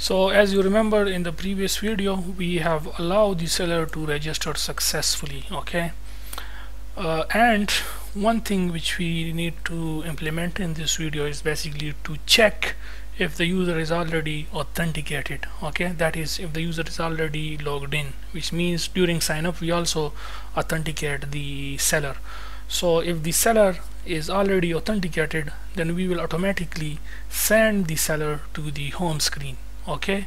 So as you remember in the previous video we have allowed the seller to register successfully okay? Uh, and one thing which we need to implement in this video is basically to check if the user is already authenticated okay? That is if the user is already logged in which means during sign up we also authenticate the seller. So if the seller is already authenticated then we will automatically send the seller to the home screen okay?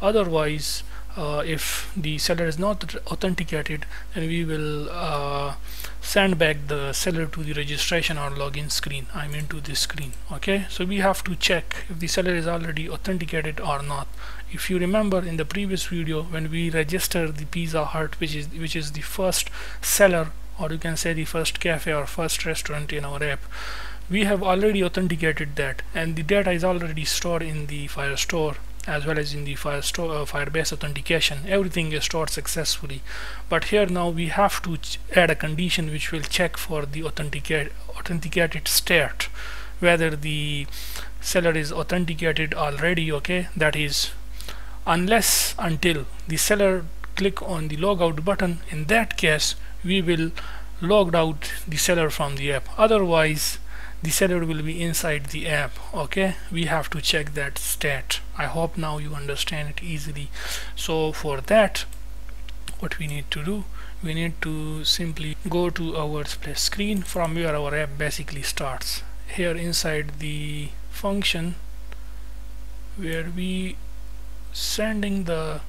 Otherwise uh, if the seller is not authenticated then we will uh, send back the seller to the registration or login screen I mean to this screen okay? So we have to check if the seller is already authenticated or not. If you remember in the previous video when we register the Pizza Hut which is which is the first seller or you can say the first cafe or first restaurant in our app we have already authenticated that and the data is already stored in the Firestore as well as in the Firestore, uh, Firebase authentication everything is stored successfully. But here now we have to add a condition which will check for the authenticate, authenticated state whether the seller is authenticated already okay? That is unless until the seller click on the logout button in that case we will logged out the seller from the app. Otherwise the seller will be inside the app okay? We have to check that stat. I hope now you understand it easily. So for that what we need to do we need to simply go to our splash screen from where our app basically starts. Here inside the function where we sending the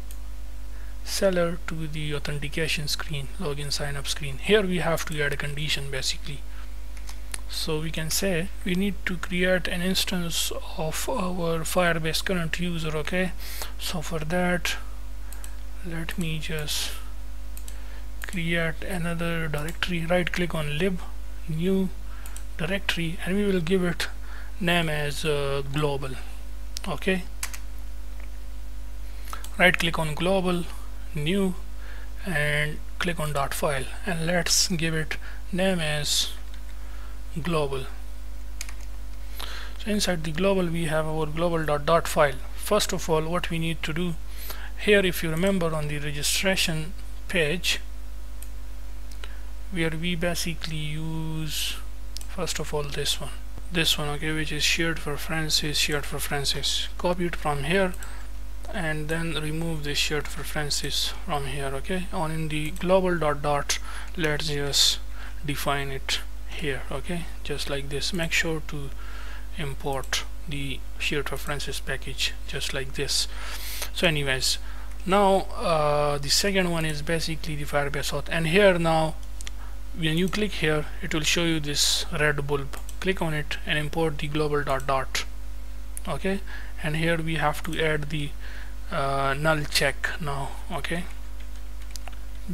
seller to the authentication screen login sign up screen. Here we have to add a condition basically so we can say we need to create an instance of our firebase current user okay? So for that let me just create another directory. Right click on lib new directory and we will give it name as uh, global okay? Right click on global new and click on dart file. And let's give it name as global. So inside the global we have our global dot dart file. First of all what we need to do here if you remember on the registration page where we basically use first of all this one. This one okay which is sharedPreferences shared for Francis. Copy it from here and then remove this sharedPreferences from here okay? On in the global dot dart let's just define it here okay? Just like this. Make sure to import the shared preferences package just like this. So anyways now uh, the second one is basically the firebase auth. And here now when you click here it will show you this red bulb. Click on it and import the global dot dart okay? And here we have to add the uh, null check now okay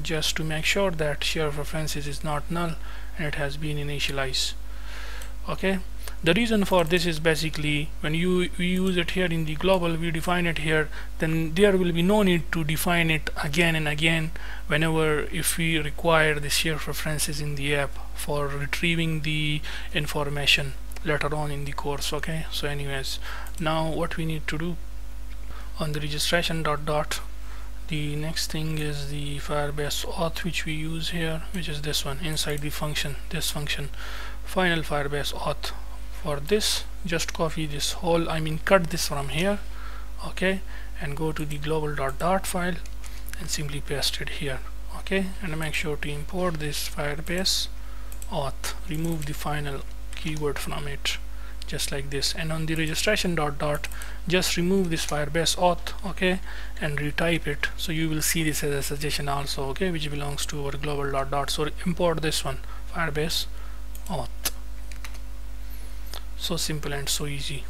just to make sure that share preferences is not null and it has been initialized. Okay? The reason for this is basically when you we use it here in the global we define it here then there will be no need to define it again and again whenever if we require the share preferences in the app for retrieving the information later on in the course. Okay? So anyways now what we need to do on the registration dot dart the next thing is the firebase auth which we use here which is this one inside the function this function final firebase auth for this. Just copy this whole I mean cut this from here okay and go to the global dot dart file and simply paste it here okay and make sure to import this firebase auth. Remove the final keyword from it just like this. And on the registration dot dart just remove this firebase auth okay and retype it. So you will see this as a suggestion also okay which belongs to our global dot dart. So import this one firebase auth. So simple and so easy.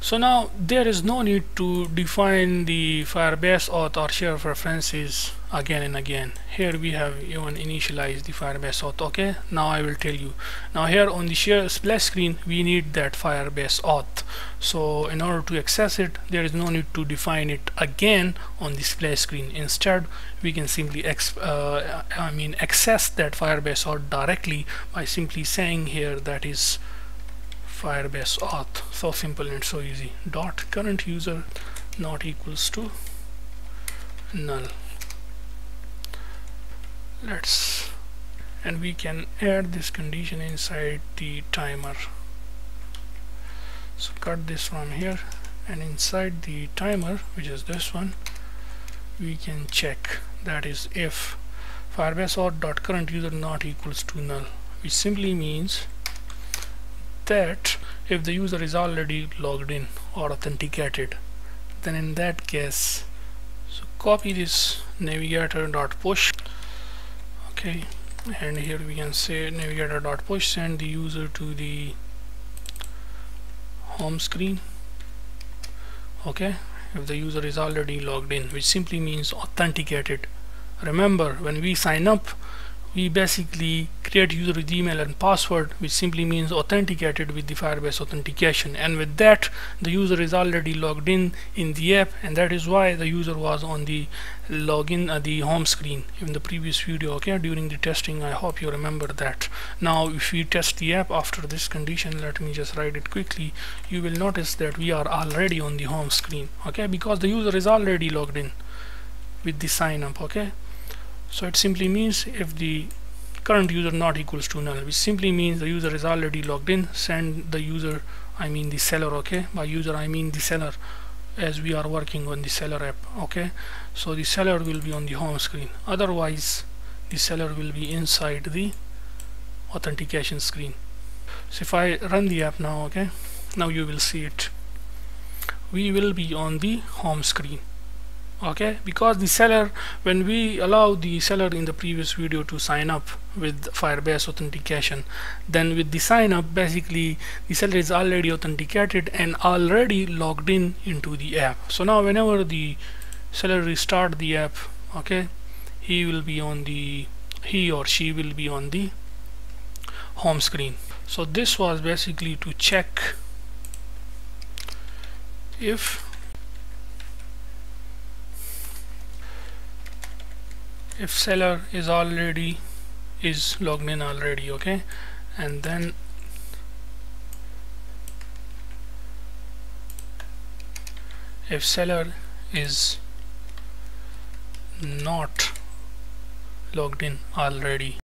So now there is no need to define the Firebase auth or share preferences again and again. Here we have even initialized the Firebase auth. Okay, now I will tell you. Now here on the share splash screen we need that Firebase auth. So in order to access it, there is no need to define it again on the splash screen. Instead, we can simply uh, I mean access that Firebase auth directly by simply saying here that is Firebase auth so simple and so easy dot current user not equals to null let's and we can add this condition inside the timer. So cut this from here and inside the timer which is this one we can check. That is if firebase auth dot current user not equals to null which simply means that if the user is already logged in or authenticated then in that case so copy this navigator dot push okay and here we can say navigator dot push send the user to the home screen. Okay if the user is already logged in which simply means authenticated. Remember when we sign up we basically create user with email and password which simply means authenticated with the Firebase authentication. And with that the user is already logged in in the app and that is why the user was on the login uh, the home screen in the previous video okay during the testing. I hope you remember that. Now if we test the app after this condition let me just write it quickly. You will notice that we are already on the home screen okay because the user is already logged in with the sign up okay so it simply means if the current user not equals to null which simply means the user is already logged in send the user I mean the seller okay? By user I mean the seller as we are working on the seller app okay? So the seller will be on the home screen. Otherwise the seller will be inside the authentication screen. So if I run the app now okay? Now you will see it. We will be on the home screen okay? Because the seller when we allow the seller in the previous video to sign up with firebase authentication then with the sign up basically the seller is already authenticated and already logged in into the app. So now whenever the seller restart the app okay he will be on the he or she will be on the home screen. So this was basically to check if if seller is already is logged in already okay? And then if seller is not logged in already